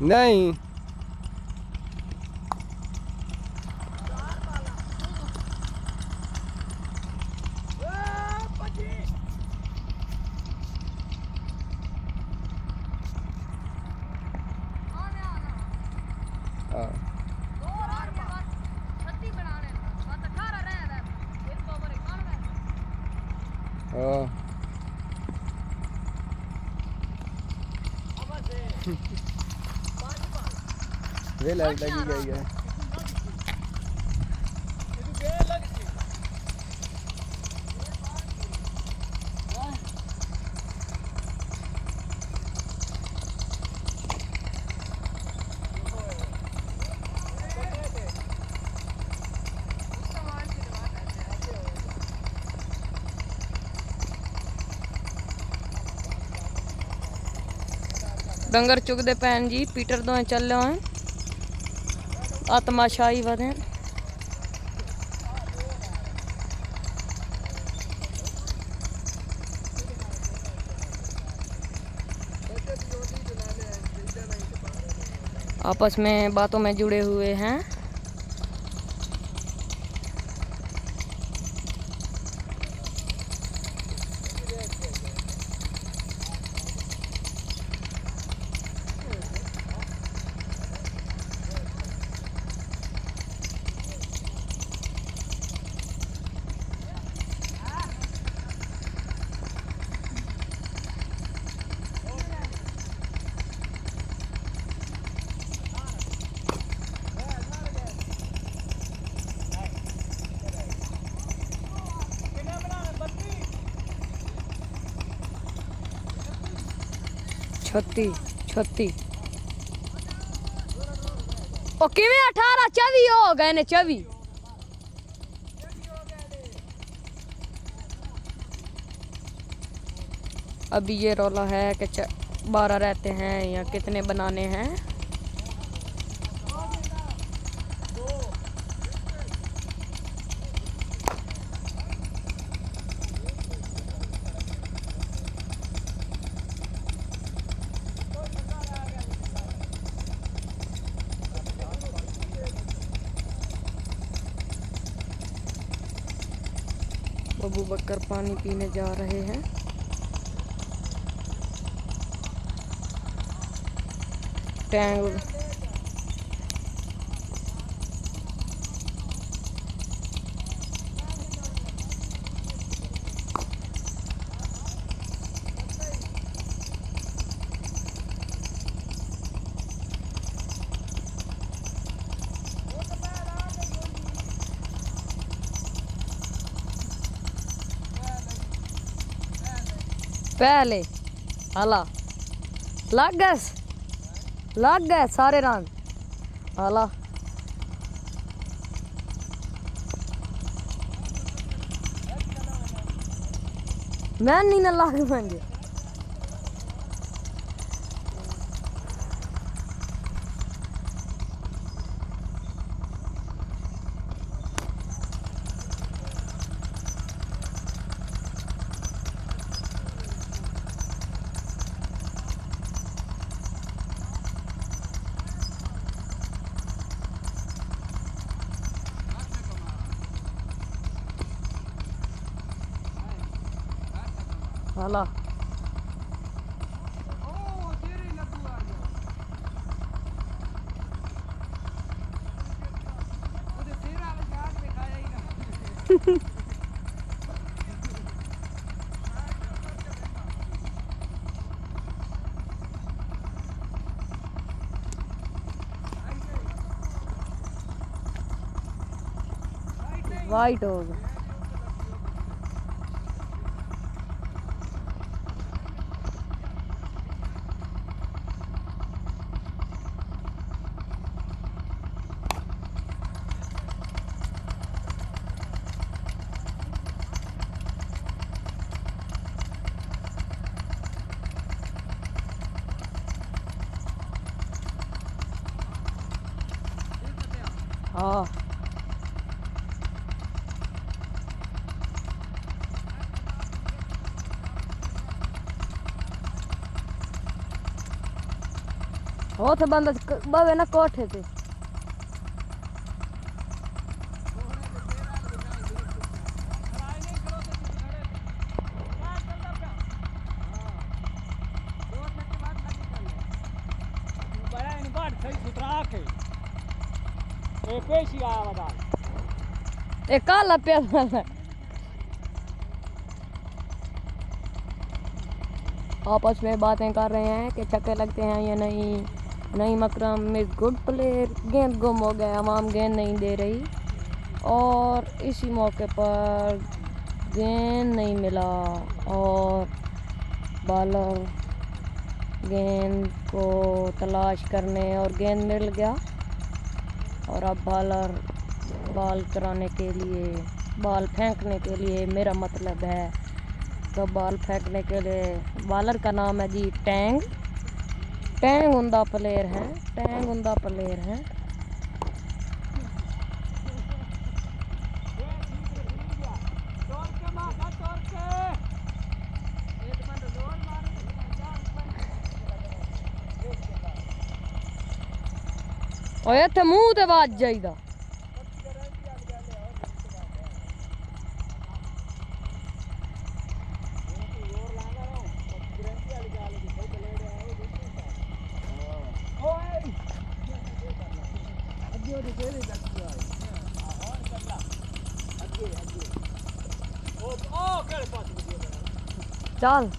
नहीं हाँ हाँ वे लाइट लगी गई है। डंगर चुगदे भैन जी पीटर दोएँ चल हैं। आत्माशाही बने। आपस में बातों में जुड़े हुए हैं। 18 24 हो गए ने 24 अभी ये रोला है कि बारह रहते हैं या कितने बनाने हैं अबू बकर पानी पीने जा रहे हैं। टैंक पहले। हला लग गए लग गए सारे रंग हला मैं नहीं ना लाग मंगे Voilà. White over. होठ बंद बवे ना कोठे पे एक काला पेड़ आपस में बातें कर रहे हैं कि चक्के लगते हैं या नहीं नहीं मकरम इज़ गुड प्लेयर गेंद गुम हो गया हमाम गेंद नहीं दे रही। और इसी मौके पर गेंद नहीं मिला और बॉलर गेंद को तलाश करने और गेंद मिल गया। और अब बॉलर बॉल कराने के लिए बॉल फेंकने के लिए मेरा मतलब है। तो बॉल फेंकने के लिए बॉलर का नाम है जी टैंग टैंग उंदा प्लेयर है टैंग उंदा प्लेयर है। ओए इतने मूँह तो आवाज़ जाइदा चल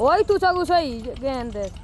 वही तू चल सही गेंद देख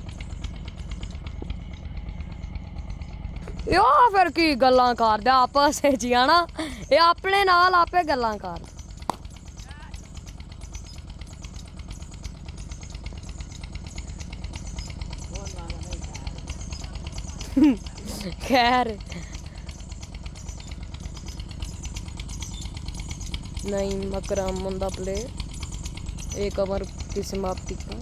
ਫਿਰ ਕੀ ਗੱਲਾਂ ਕਰਦੇ ਆਪਸ ਵਿੱਚ ਹੀ ਹਨਾ ਇਹ ਆਪਣੇ ਨਾਲ ਆਪੇ ਗੱਲਾਂ ਕਰ वो नाला नहीं था खैर नहीं मकरम मुंदा प्ले एक ओवर की समाप्ति का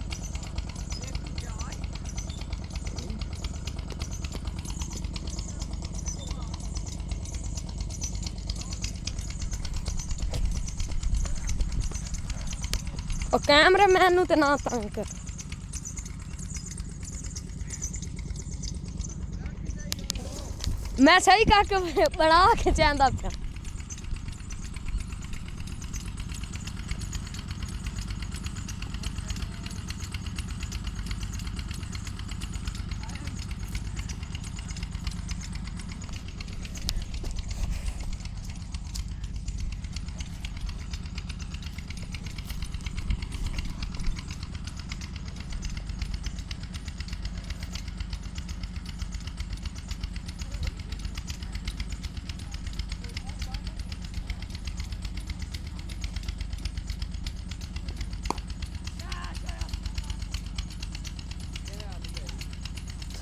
ਉਹ ਕੈਮਰਾਮੈਨ ਨੂੰ ਤੇ ਨਾ ਤੰਗ ਕਰ। ਮੈਂ ਸਹੀ ਕਰਕੇ ਬੜਾ ਕੇ ਚਾਹੁੰਦਾ ਪਿਆ।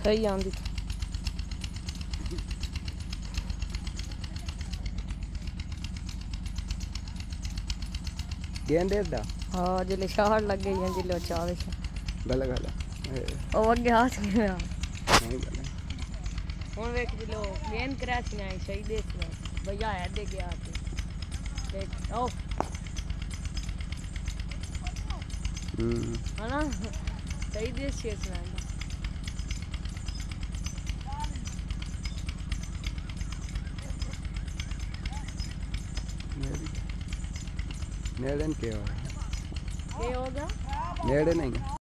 Dayı yandı. गेंदे दा हाँ शहर लग गई हैं जेले चावे से गल गल ओ अगे हाथ में नहीं गल हुन गेंद करासी आई सही देख ले भैया है दे गया थे देख ओ हम्म है ना सही देख से सुना नेड़े केव नेड़े नहीं